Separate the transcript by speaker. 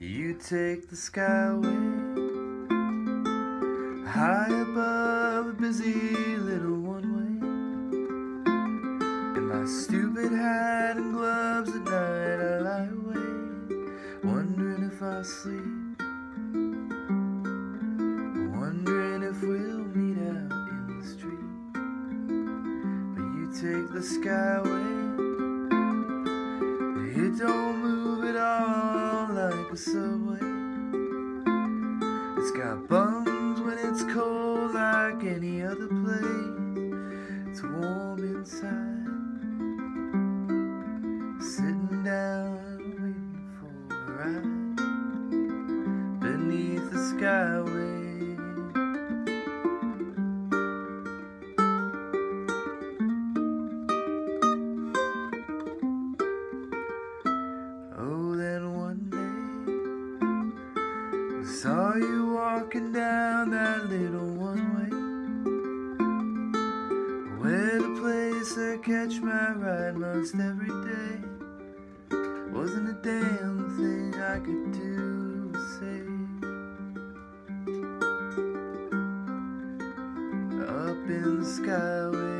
Speaker 1: You take the skyway high above a busy little one way. In my stupid hat and gloves at night, I lie awake, wondering if I'll sleep, wondering if we'll meet out in the street. But you take the skyway, it don't move at all subway. It's got bums when it's cold like any other place. It's warm inside. Sitting down waiting for a ride beneath the skyway. saw you walking down that little one way. Where the place I catch my ride most every day. Wasn't a damn thing I could do or say. Up in the skyway.